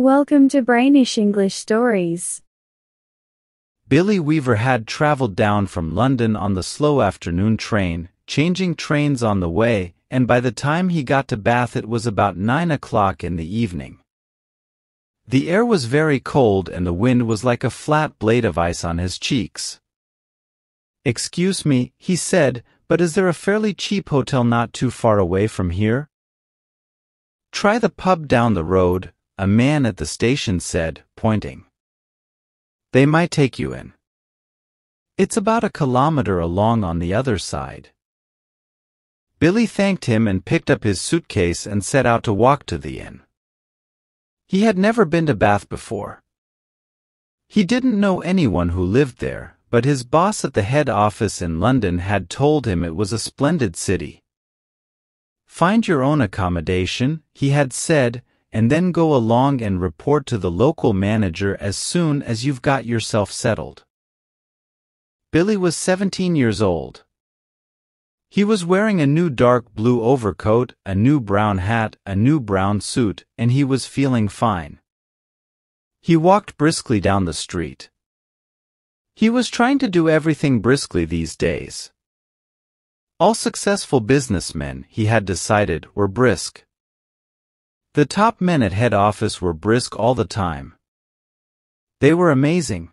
Welcome to Brainish English Stories. Billy Weaver had traveled down from London on the slow afternoon train, changing trains on the way, and by the time he got to Bath it was about nine o'clock in the evening. The air was very cold and the wind was like a flat blade of ice on his cheeks. Excuse me, he said, but is there a fairly cheap hotel not too far away from here? Try the pub down the road, a man at the station said, pointing. They might take you in. It's about a kilometer along on the other side. Billy thanked him and picked up his suitcase and set out to walk to the inn. He had never been to Bath before. He didn't know anyone who lived there, but his boss at the head office in London had told him it was a splendid city. Find your own accommodation, he had said, and then go along and report to the local manager as soon as you've got yourself settled. Billy was 17 years old. He was wearing a new dark blue overcoat, a new brown hat, a new brown suit, and he was feeling fine. He walked briskly down the street. He was trying to do everything briskly these days. All successful businessmen, he had decided, were brisk. The top men at head office were brisk all the time. They were amazing.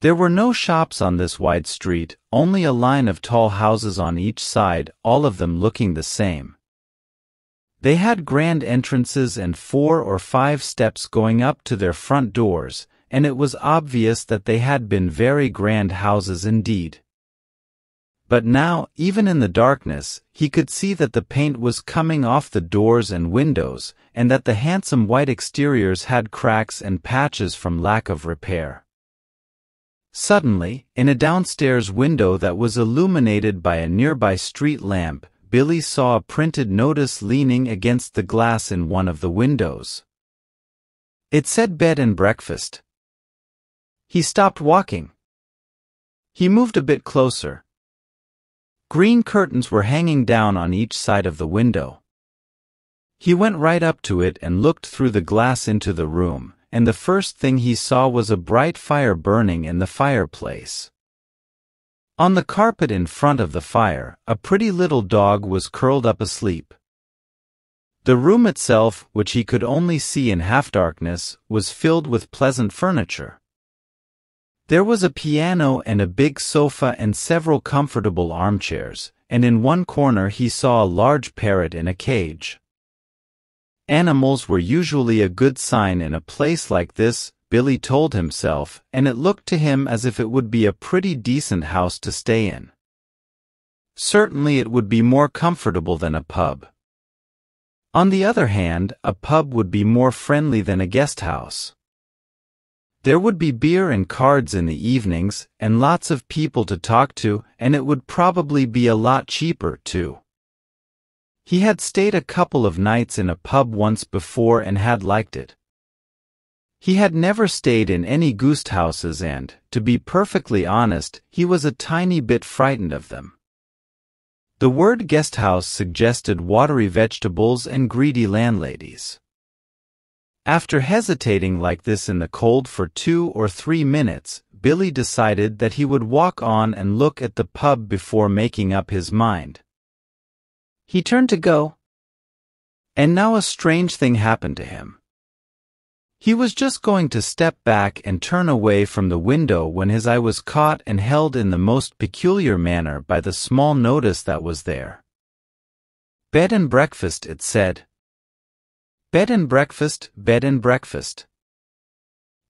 There were no shops on this wide street, only a line of tall houses on each side, all of them looking the same. They had grand entrances and four or five steps going up to their front doors, and it was obvious that they had been very grand houses indeed. But now, even in the darkness, he could see that the paint was coming off the doors and windows, and that the handsome white exteriors had cracks and patches from lack of repair. Suddenly, in a downstairs window that was illuminated by a nearby street lamp, Billy saw a printed notice leaning against the glass in one of the windows. It said bed and breakfast. He stopped walking. He moved a bit closer. Green curtains were hanging down on each side of the window. He went right up to it and looked through the glass into the room, and the first thing he saw was a bright fire burning in the fireplace. On the carpet in front of the fire, a pretty little dog was curled up asleep. The room itself, which he could only see in half darkness, was filled with pleasant furniture. There was a piano and a big sofa and several comfortable armchairs, and in one corner he saw a large parrot in a cage. Animals were usually a good sign in a place like this, Billy told himself, and it looked to him as if it would be a pretty decent house to stay in. Certainly it would be more comfortable than a pub. On the other hand, a pub would be more friendly than a guest house. There would be beer and cards in the evenings, and lots of people to talk to, and it would probably be a lot cheaper, too. He had stayed a couple of nights in a pub once before and had liked it. He had never stayed in any ghost houses and, to be perfectly honest, he was a tiny bit frightened of them. The word guest house suggested watery vegetables and greedy landladies. After hesitating like this in the cold for two or three minutes, Billy decided that he would walk on and look at the pub before making up his mind. He turned to go. And now a strange thing happened to him. He was just going to step back and turn away from the window when his eye was caught and held in the most peculiar manner by the small notice that was there. Bed and breakfast, it said. Bed and breakfast, bed and breakfast.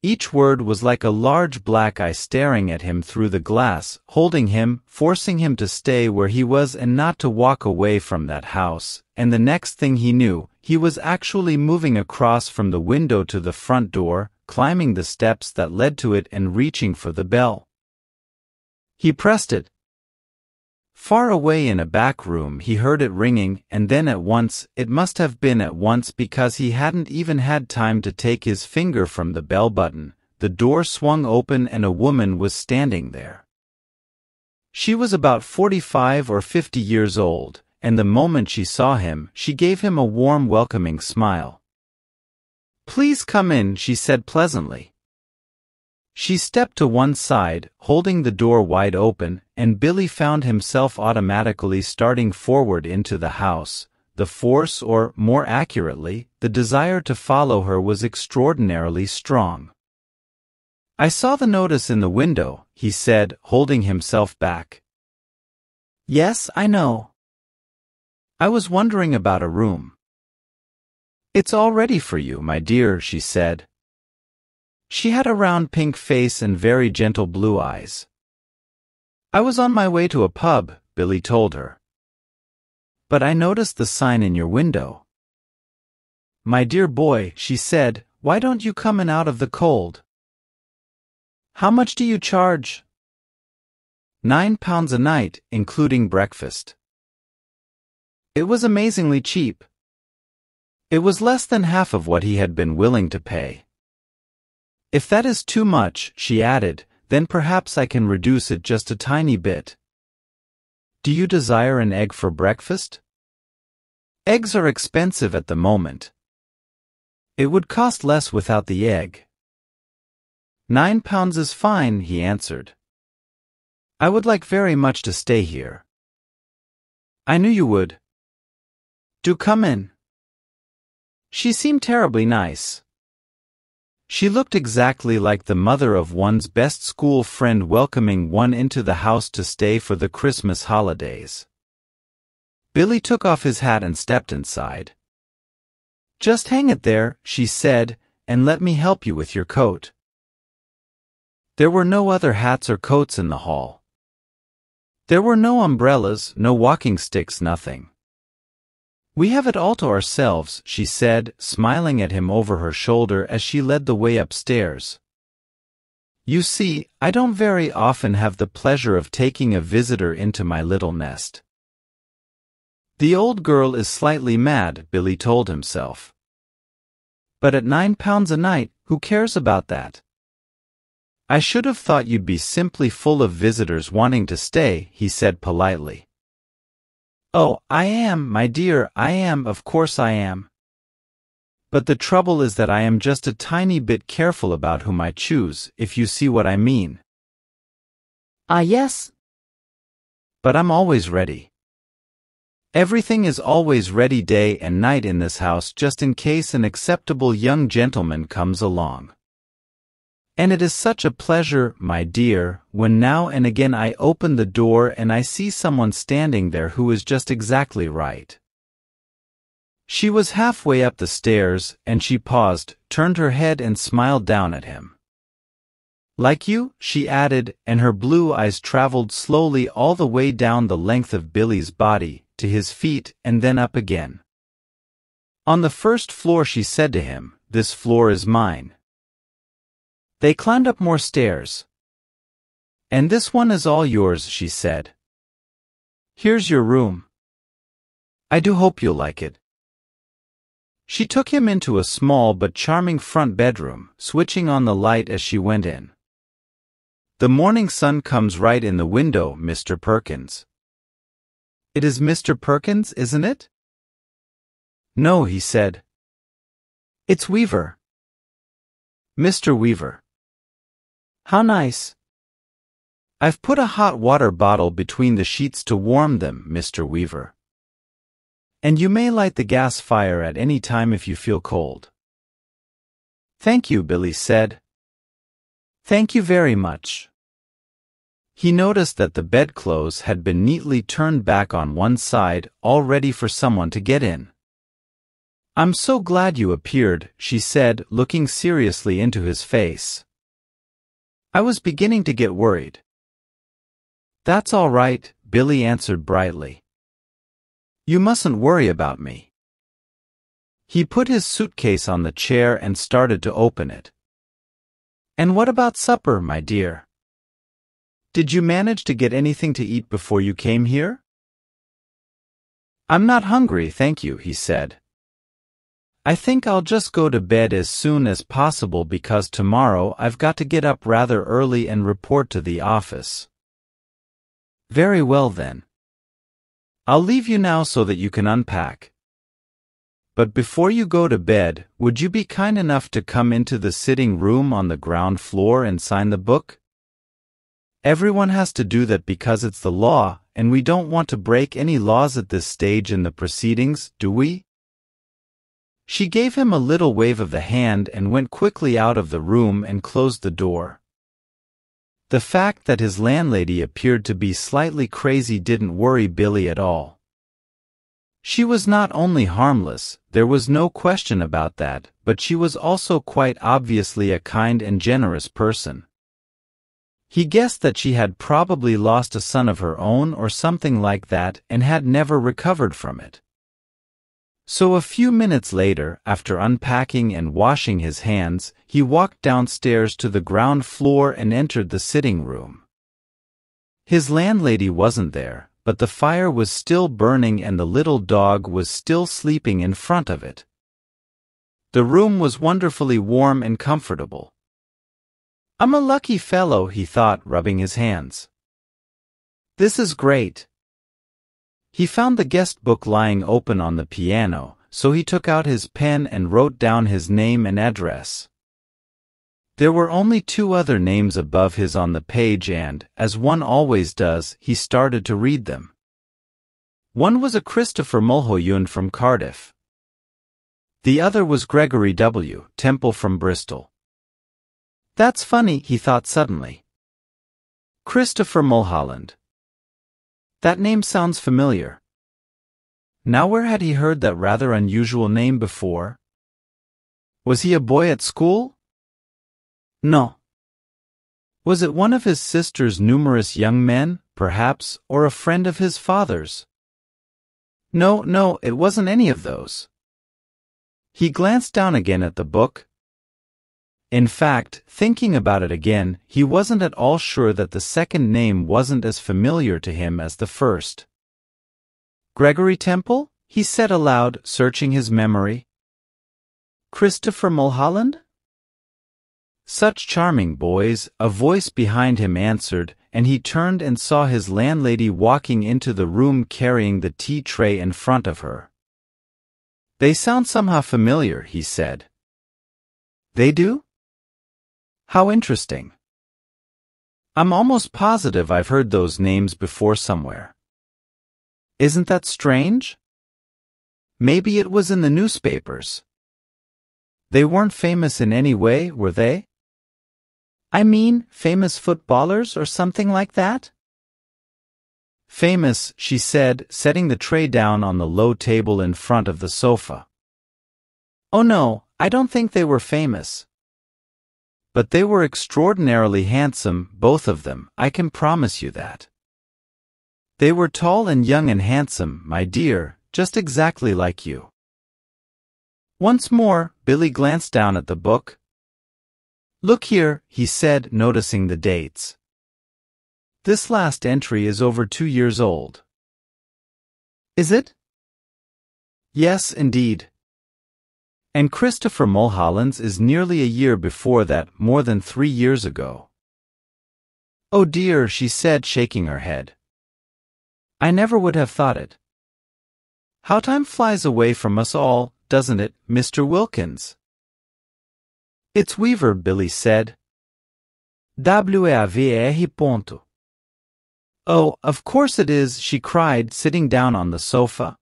Each word was like a large black eye staring at him through the glass, holding him, forcing him to stay where he was and not to walk away from that house, and the next thing he knew, he was actually moving across from the window to the front door, climbing the steps that led to it and reaching for the bell. He pressed it, Far away in a back room he heard it ringing, and then at once, it must have been at once because he hadn't even had time to take his finger from the bell button, the door swung open and a woman was standing there. She was about forty-five or fifty years old, and the moment she saw him, she gave him a warm welcoming smile. Please come in, she said pleasantly. She stepped to one side, holding the door wide open, and Billy found himself automatically starting forward into the house. The force, or more accurately, the desire to follow her was extraordinarily strong. I saw the notice in the window, he said, holding himself back. Yes, I know. I was wondering about a room. It's all ready for you, my dear, she said. She had a round pink face and very gentle blue eyes. I was on my way to a pub, Billy told her. But I noticed the sign in your window. My dear boy, she said, why don't you come in out of the cold? How much do you charge? Nine pounds a night, including breakfast. It was amazingly cheap. It was less than half of what he had been willing to pay. If that is too much, she added, then perhaps I can reduce it just a tiny bit. Do you desire an egg for breakfast? Eggs are expensive at the moment. It would cost less without the egg. Nine pounds is fine, he answered. I would like very much to stay here. I knew you would. Do come in. She seemed terribly nice. She looked exactly like the mother of one's best school friend welcoming one into the house to stay for the Christmas holidays. Billy took off his hat and stepped inside. Just hang it there, she said, and let me help you with your coat. There were no other hats or coats in the hall. There were no umbrellas, no walking sticks, nothing. We have it all to ourselves, she said, smiling at him over her shoulder as she led the way upstairs. You see, I don't very often have the pleasure of taking a visitor into my little nest. The old girl is slightly mad, Billy told himself. But at nine pounds a night, who cares about that? I should have thought you'd be simply full of visitors wanting to stay, he said politely. Oh, I am, my dear, I am, of course I am. But the trouble is that I am just a tiny bit careful about whom I choose, if you see what I mean. Ah, yes. But I'm always ready. Everything is always ready day and night in this house just in case an acceptable young gentleman comes along. And it is such a pleasure, my dear, when now and again I open the door and I see someone standing there who is just exactly right. She was halfway up the stairs, and she paused, turned her head and smiled down at him. Like you, she added, and her blue eyes traveled slowly all the way down the length of Billy's body, to his feet, and then up again. On the first floor she said to him, This floor is mine. They climbed up more stairs. And this one is all yours, she said. Here's your room. I do hope you'll like it. She took him into a small but charming front bedroom, switching on the light as she went in. The morning sun comes right in the window, Mr. Perkins. It is Mr. Perkins, isn't it? No, he said. It's Weaver. Mr. Weaver. How nice. I've put a hot water bottle between the sheets to warm them, Mr. Weaver. And you may light the gas fire at any time if you feel cold. Thank you, Billy said. Thank you very much. He noticed that the bedclothes had been neatly turned back on one side, all ready for someone to get in. I'm so glad you appeared, she said, looking seriously into his face. I was beginning to get worried. That's all right, Billy answered brightly. You mustn't worry about me. He put his suitcase on the chair and started to open it. And what about supper, my dear? Did you manage to get anything to eat before you came here? I'm not hungry, thank you, he said. I think I'll just go to bed as soon as possible because tomorrow I've got to get up rather early and report to the office. Very well then. I'll leave you now so that you can unpack. but before you go to bed, would you be kind enough to come into the sitting room on the ground floor and sign the book? Everyone has to do that because it's the law, and we don't want to break any laws at this stage in the proceedings, do we? She gave him a little wave of the hand and went quickly out of the room and closed the door. The fact that his landlady appeared to be slightly crazy didn't worry Billy at all. She was not only harmless, there was no question about that, but she was also quite obviously a kind and generous person. He guessed that she had probably lost a son of her own or something like that and had never recovered from it. So a few minutes later, after unpacking and washing his hands, he walked downstairs to the ground floor and entered the sitting room. His landlady wasn't there, but the fire was still burning and the little dog was still sleeping in front of it. The room was wonderfully warm and comfortable. I'm a lucky fellow, he thought, rubbing his hands. This is great. He found the guest book lying open on the piano, so he took out his pen and wrote down his name and address. There were only two other names above his on the page and, as one always does, he started to read them. One was a Christopher Mulholland from Cardiff. The other was Gregory W. Temple from Bristol. That's funny, he thought suddenly. Christopher Mulholland. That name sounds familiar. Now where had he heard that rather unusual name before? Was he a boy at school? No. Was it one of his sister's numerous young men, perhaps, or a friend of his father's? No, no, it wasn't any of those. He glanced down again at the book, in fact, thinking about it again, he wasn't at all sure that the second name wasn't as familiar to him as the first. Gregory Temple? he said aloud, searching his memory. Christopher Mulholland? Such charming boys, a voice behind him answered, and he turned and saw his landlady walking into the room carrying the tea tray in front of her. They sound somehow familiar, he said. They do? How interesting. I'm almost positive I've heard those names before somewhere. Isn't that strange? Maybe it was in the newspapers. They weren't famous in any way, were they? I mean, famous footballers or something like that? Famous, she said, setting the tray down on the low table in front of the sofa. Oh no, I don't think they were famous. But they were extraordinarily handsome, both of them, I can promise you that. They were tall and young and handsome, my dear, just exactly like you. Once more, Billy glanced down at the book. Look here, he said, noticing the dates. This last entry is over two years old. Is it? Yes, indeed. And Christopher Mulholland's is nearly a year before that, more than three years ago. Oh dear, she said, shaking her head. I never would have thought it. How time flies away from us all, doesn't it, Mr. Wilkins? It's Weaver, Billy said. W-A-V-R ponto. Oh, of course it is, she cried, sitting down on the sofa.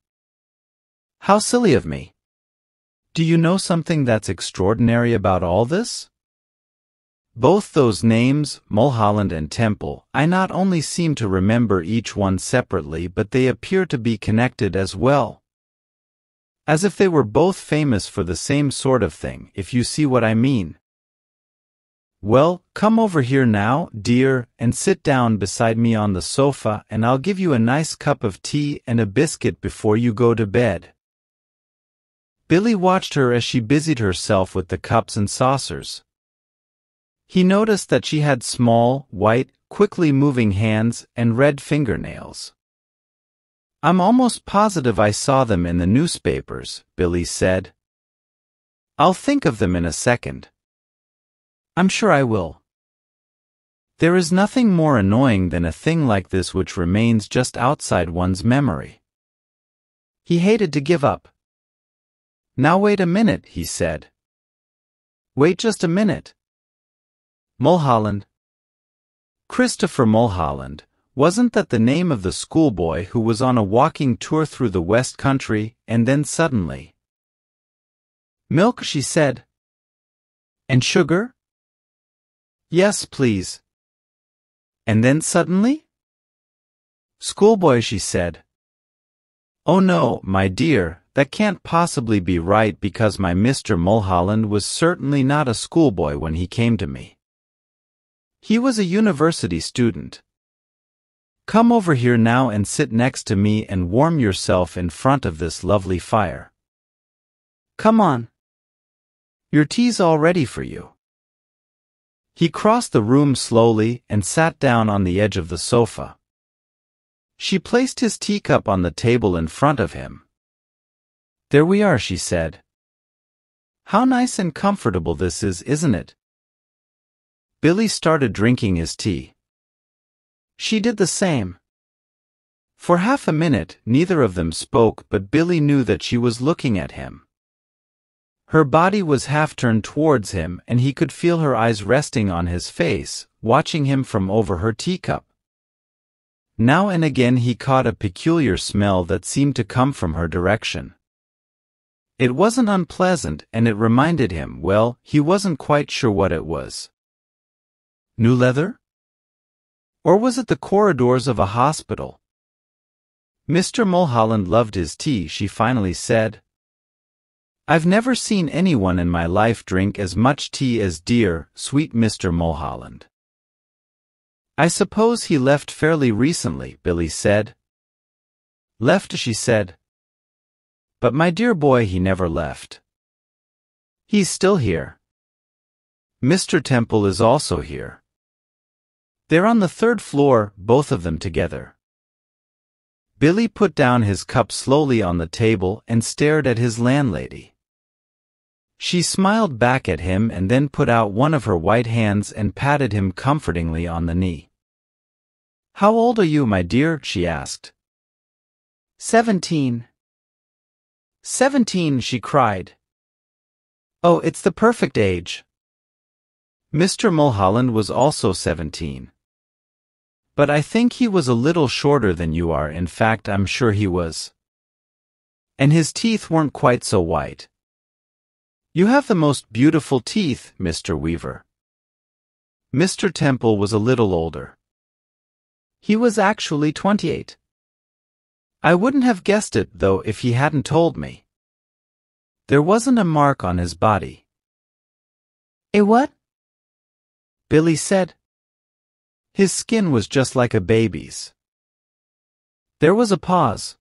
How silly of me. Do you know something that's extraordinary about all this? Both those names, Mulholland and Temple, I not only seem to remember each one separately but they appear to be connected as well. As if they were both famous for the same sort of thing, if you see what I mean. Well, come over here now, dear, and sit down beside me on the sofa and I'll give you a nice cup of tea and a biscuit before you go to bed. Billy watched her as she busied herself with the cups and saucers. He noticed that she had small, white, quickly moving hands and red fingernails. I'm almost positive I saw them in the newspapers, Billy said. I'll think of them in a second. I'm sure I will. There is nothing more annoying than a thing like this which remains just outside one's memory. He hated to give up. Now wait a minute, he said. Wait just a minute. Mulholland. Christopher Mulholland, wasn't that the name of the schoolboy who was on a walking tour through the West Country, and then suddenly? Milk, she said. And sugar? Yes, please. And then suddenly? Schoolboy, she said. Oh no, my dear, that can't possibly be right because my Mr. Mulholland was certainly not a schoolboy when he came to me. He was a university student. Come over here now and sit next to me and warm yourself in front of this lovely fire. Come on. Your tea's all ready for you. He crossed the room slowly and sat down on the edge of the sofa. She placed his teacup on the table in front of him. There we are, she said. How nice and comfortable this is, isn't it? Billy started drinking his tea. She did the same. For half a minute, neither of them spoke, but Billy knew that she was looking at him. Her body was half turned towards him, and he could feel her eyes resting on his face, watching him from over her teacup. Now and again he caught a peculiar smell that seemed to come from her direction. It wasn't unpleasant, and it reminded him, well, he wasn't quite sure what it was. New leather? Or was it the corridors of a hospital? Mr. Mulholland loved his tea, she finally said. I've never seen anyone in my life drink as much tea as dear, sweet Mr. Mulholland. I suppose he left fairly recently, Billy said. Left, she said. But my dear boy, he never left. He's still here. Mr. Temple is also here. They're on the third floor, both of them together. Billy put down his cup slowly on the table and stared at his landlady. She smiled back at him and then put out one of her white hands and patted him comfortingly on the knee. How old are you, my dear? she asked. Seventeen. Seventeen, she cried. Oh, it's the perfect age. Mr. Mulholland was also seventeen. But I think he was a little shorter than you are, in fact, I'm sure he was. And his teeth weren't quite so white. You have the most beautiful teeth, Mr. Weaver. Mr. Temple was a little older. He was actually 28. I wouldn't have guessed it, though, if he hadn't told me. There wasn't a mark on his body. A what? Billy said. His skin was just like a baby's. There was a pause.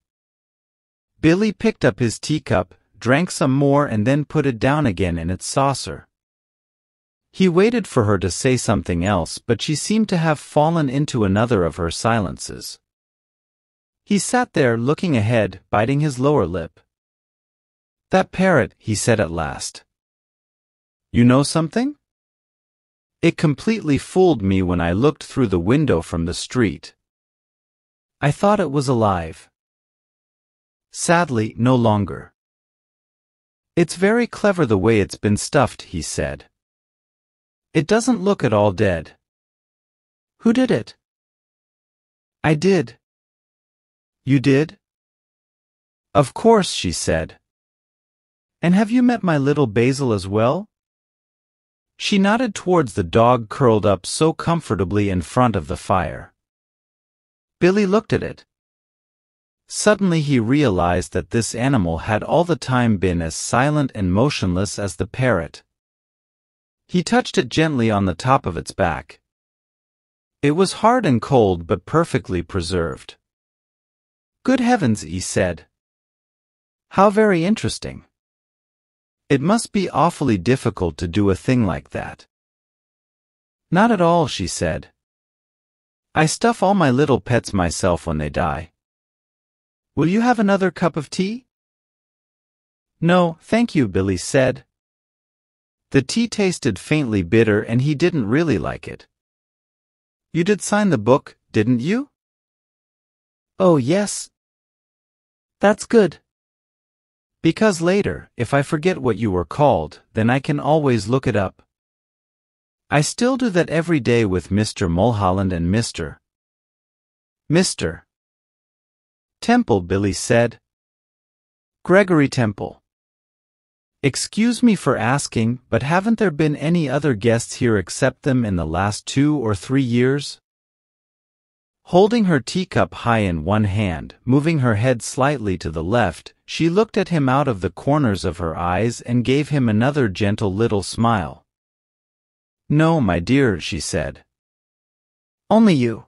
Billy picked up his teacup, drank some more and then put it down again in its saucer. He waited for her to say something else, but she seemed to have fallen into another of her silences. He sat there looking ahead, biting his lower lip. That parrot, he said at last. You know something? It completely fooled me when I looked through the window from the street. I thought it was alive. Sadly, no longer. It's very clever the way it's been stuffed, he said. It doesn't look at all dead. Who did it? I did. You did? Of course, she said. And have you met my little Basil as well? She nodded towards the dog curled up so comfortably in front of the fire. Billy looked at it. Suddenly he realized that this animal had all the time been as silent and motionless as the parrot. He touched it gently on the top of its back. It was hard and cold but perfectly preserved. Good heavens, he said. How very interesting. It must be awfully difficult to do a thing like that. Not at all, she said. I stuff all my little pets myself when they die. Will you have another cup of tea? No, thank you, Billy said. The tea tasted faintly bitter and he didn't really like it. You did sign the book, didn't you? Oh, yes. That's good. Because later, if I forget what you were called, then I can always look it up. I still do that every day with Mr. Mulholland and Mr. Mr. Temple, Billy said. Gregory Temple. Excuse me for asking, but haven't there been any other guests here except them in the last two or three years? Holding her teacup high in one hand, moving her head slightly to the left, she looked at him out of the corners of her eyes and gave him another gentle little smile. No, my dear, she said. Only you.